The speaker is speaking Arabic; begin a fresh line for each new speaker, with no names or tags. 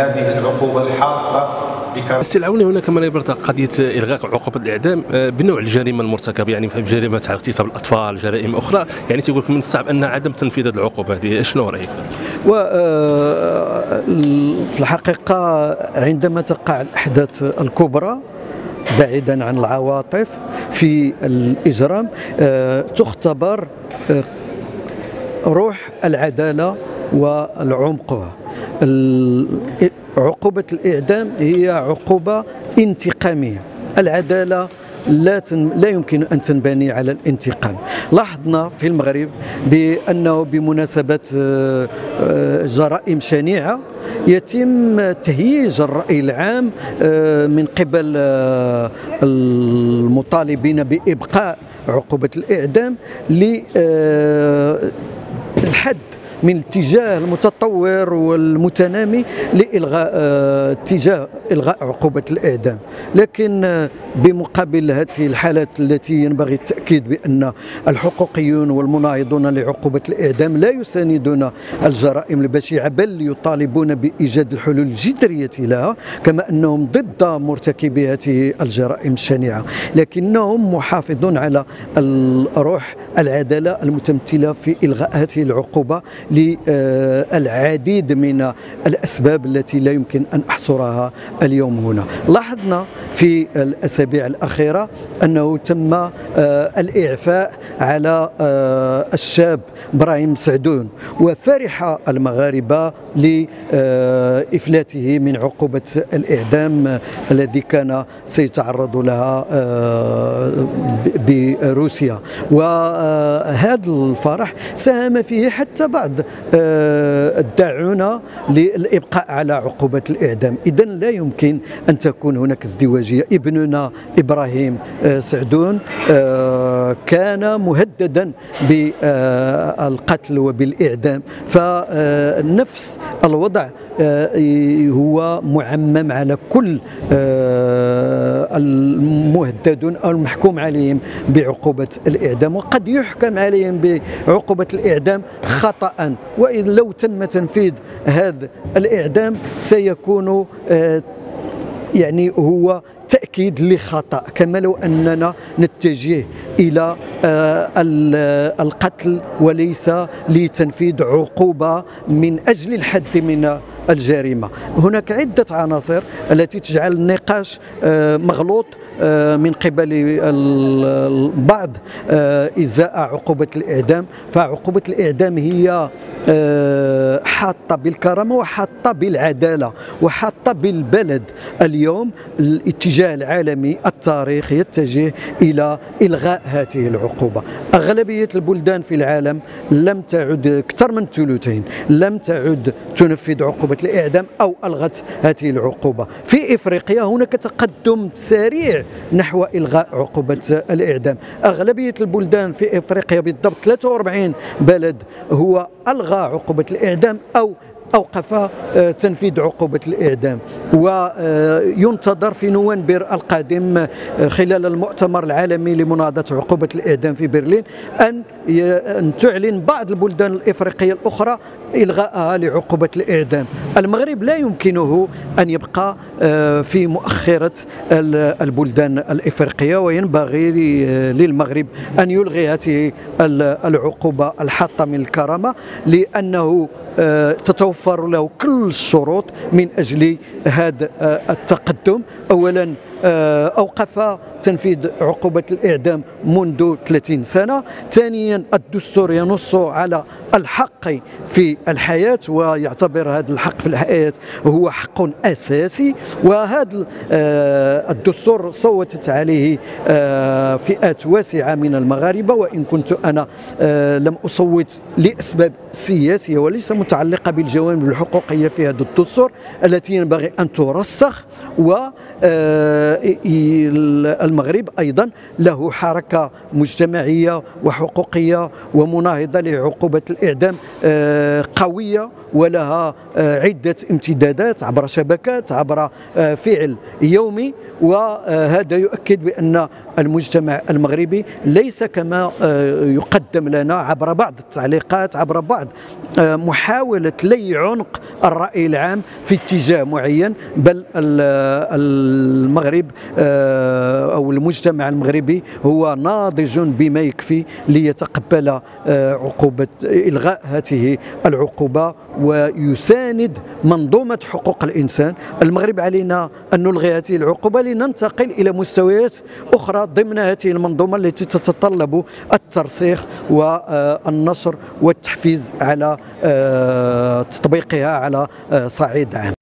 هذه العقوبة
بكرامة السي العوني هنا كما يبرز قضية إلغاء عقوبة الإعدام بنوع الجريمة المرتكبة يعني في جريمة على اغتصاب الأطفال جرائم أخرى يعني تيقول لك من الصعب أن عدم تنفيذ هذه العقوبة هذه. شنو رأيك؟
و في الحقيقة عندما تقع الأحداث الكبرى بعيدا عن العواطف في الإجرام تختبر روح العدالة والعمق. عقوبة الإعدام هي عقوبة انتقامية العدالة لا. لا يمكن أن تنبني على الانتقام لاحظنا في المغرب بأنه بمناسبة جرائم شنيعة يتم تهييج الرأي العام من قبل المطالبين بإبقاء عقوبة الإعدام للحد من الاتجاه المتطور والمتنامي لإلغاء اتجاه إلغاء عقوبة الإعدام. لكن بمقابل هذه الحالات التي ينبغي التأكيد بأن الحقوقيون والمناهضون لعقوبة الإعدام لا يساندون الجرائم البشعة بل يطالبون بإيجاد الحلول الجذرية لها كما أنهم ضد مرتكبي هذه الجرائم الشنيعة. لكنهم محافظون على الروح العدالة المتمثلة في إلغاء هذه العقوبة. للعديد من الأسباب التي لا يمكن أن أحصرها اليوم هنا. لاحظنا في الأسابيع الأخيرة أنه تم الإعفاء على الشاب إبراهيم سعدون وفرح المغاربة لإفلاته من عقوبة الإعدام الذي كان سيتعرض لها بروسيا. وهذا الفرح ساهم فيه حتى بعض ادعونا للإبقاء على عقوبة الإعدام. إذا لا يمكن أن تكون هناك ازدواجية. ابننا إبراهيم سعدون كان مهددا بالقتل وبالإعدام. فنفس الوضع هو معمم على كل المهددون أو المحكوم عليهم بعقوبة الإعدام وقد يحكم عليهم بعقوبة الإعدام خطأ. وإن لو تم تنفيذ هذا الإعدام سيكون يعني هو تأكيد لخطأ كما لو أننا نتجه إلى القتل وليس لتنفيذ عقوبة من أجل الحد من الجريمة. هناك عدة عناصر التي تجعل النقاش مغلوط من قبل البعض إزاء عقوبة الإعدام. فعقوبة الإعدام هي حاطة بالكرامة وحاطة بالعدالة وحاطة بالبلد. اليوم الاتجاه العالمي التاريخ يتجه إلى إلغاء هذه العقوبة. أغلبية البلدان في العالم لم تعد أكثر من ثلثين لم تعد تنفذ عقوبة الإعدام أو ألغت هذه العقوبة. في إفريقيا هناك تقدم سريع نحو إلغاء عقوبة الإعدام. أغلبية البلدان في إفريقيا بالضبط 43 بلد هو ألغى عقوبة الإعدام أو أوقف تنفيذ عقوبة الإعدام. وينتظر في نوفمبر القادم خلال المؤتمر العالمي لمناهضة عقوبة الإعدام في برلين أن تعلن بعض البلدان الإفريقية الأخرى إلغاءها لعقوبة الإعدام. المغرب لا يمكنه أن يبقى في مؤخرة البلدان الإفريقية وينبغي للمغرب أن يلغي هذه العقوبة الحاطة من الكرامة لأنه تتوفر له كل الشروط من أجل هذا التقدم. أولا أوقف تنفيذ عقوبة الإعدام منذ 30 سنة. ثانيا الدستور ينص على الحق في الحياة ويعتبر هذا الحق في الحياة هو حق أساسي وهذا الدستور صوتت عليه فئات واسعة من المغاربة وإن كنت أنا لم أصوت لأسباب سياسية وليس متعلقة بالجوانب الحقوقية في هذا الدستور التي ينبغي أن ترسخ. والمغرب أيضا له حركة مجتمعية وحقوقية ومناهضة لعقوبة الإعدام قوية ولها عدة امتدادات عبر شبكات عبر فعل يومي وهذا يؤكد بأن المجتمع المغربي ليس كما يقدم لنا عبر بعض التعليقات عبر بعض محاولة لي عنق الرأي العام في اتجاه معين بل المغرب أو المجتمع المغربي هو ناضج بما يكفي ليتقبل عقوبة إلغاء هذه العقوبة ويساند منظومة حقوق الإنسان. المغرب علينا أن نلغي هذه العقوبة لننتقل إلى مستويات أخرى ضمن هذه المنظومة التي تتطلب الترسيخ والنشر والتحفيز على تطبيقها على صعيد عام.